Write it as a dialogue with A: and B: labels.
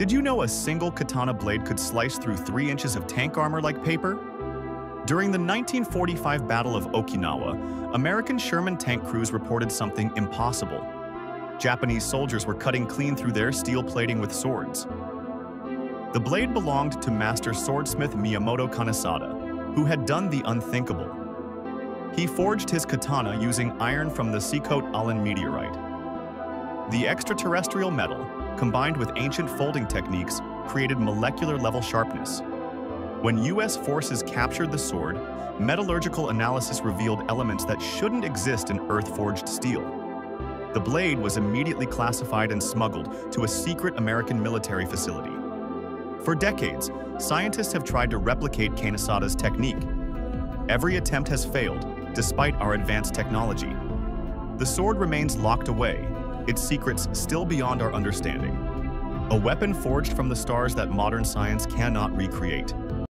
A: Did you know a single katana blade could slice through three inches of tank armor like paper? During the 1945 Battle of Okinawa, American Sherman tank crews reported something impossible. Japanese soldiers were cutting clean through their steel plating with swords. The blade belonged to master swordsmith Miyamoto Kanesada, who had done the unthinkable. He forged his katana using iron from the Sikhote-Alin meteorite. The extraterrestrial metal, combined with ancient folding techniques, created molecular-level sharpness. When U.S. forces captured the sword, metallurgical analysis revealed elements that shouldn't exist in Earth-forged steel. The blade was immediately classified and smuggled to a secret American military facility. For decades, scientists have tried to replicate Kanesada's technique. Every attempt has failed, despite our advanced technology. The sword remains locked away, its secrets still beyond our understanding. A weapon forged from the stars that modern science cannot recreate.